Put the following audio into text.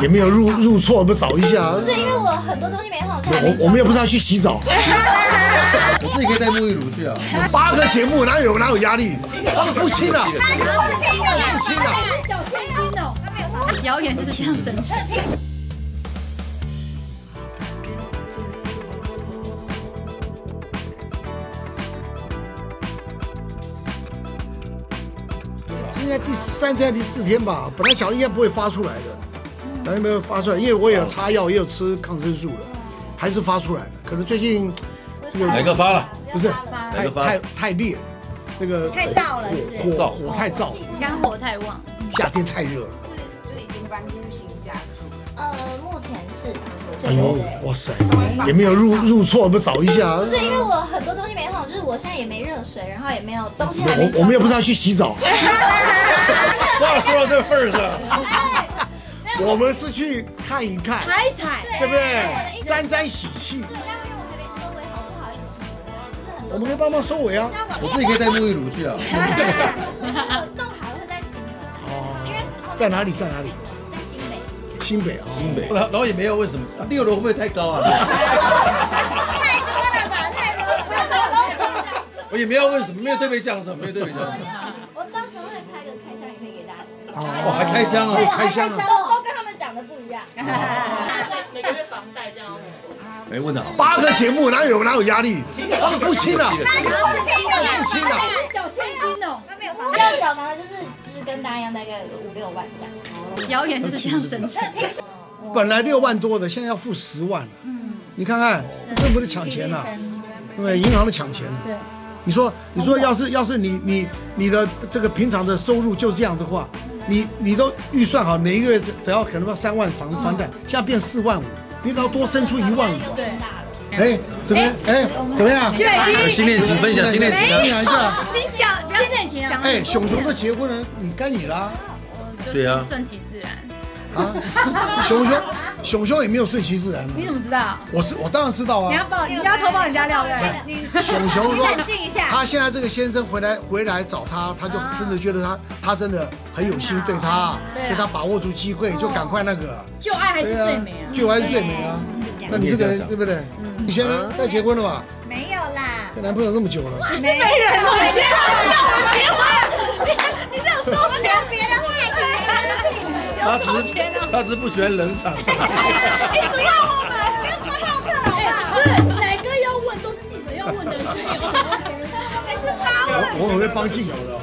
也没有入入错，不找一下？不是因为我很多东西没放，我我我们又不是要去洗澡，我自己可以带沐浴乳去啊。八个节目哪有哪有压力？他们父亲啊，父亲啊，小千金哦，谣言就是这样生成。今天第三天第四天吧，本来想应该不会发出来的，本来没有发出来，因为我也有擦药，也有吃抗生素了，还是发出来了。可能最近这个哪个发了？不是太太太烈了，那个太燥了？火火太燥，肝火太旺，夏天太热了。就已经搬进去新家住。呃，目前是，哎呦，哇塞，也没有入入错，不找一下？不是因为我很多东西没放，就是我现在也没热水，然后也没有东西还没我我们又不是要去洗澡，话说到这份儿上，我们是去看一看，踩踩，对不对？沾沾喜气，对，但因为我还没收尾，好不好？就是很我们可以帮忙收尾啊。我自己可以带沐浴乳去啊。我弄好会在新北，哦，在哪里？在哪里？在新北，新北啊。新北，然后也没有问什么，啊六楼会不会太高啊？太多了吧，太多了。我也没有问什么，没有特别讲什么，没有特别讲什么。我到时候会拍个开箱影片给大家知道。哦，还开箱啊？开箱啊！每个月房贷这样子。没问的好。八个节目哪有哪有压力？他们付清了，付清了，缴现金哦，那没有房要缴房的就是就是跟大家一样，大概五六万这样。谣言就是这样生成。本来六万多的，现在要付十万了。嗯，你看看政府的抢钱呐，对，银行的抢钱。对，你说你说要是要是你你你的这个平常的收入就这样的话，你你都预算好每一个月只只要可能要三万房房贷，现在变四万五，你只要多生出一万五。对，哎，怎么样？哎，怎么样？有新恋情分享新恋情啊分。享一下。新讲，新恋情啊。哎，熊熊都结婚了，你该你啦。对啊顺其自然。啊，熊熊熊熊也没有顺其自然。你怎么知道？我是我当然知道啊。你要爆，你要偷爆人家料对不对？你熊熊说你冷静一下，他现在这个先生回来回来找他，他就真的觉得他他真的很有心对他，所以他把握住机会就赶快那个。旧爱还是最美啊，！最后还是最美啊。那你这个人对不对？你现在该结婚了吧？没有啦，跟男朋友那么久了，你是没人了，他只是他只是不喜欢冷场。你不要我们。我好客好不好？不是哪个要问都是记者要问的，所以有很多别人。我会帮记者哦。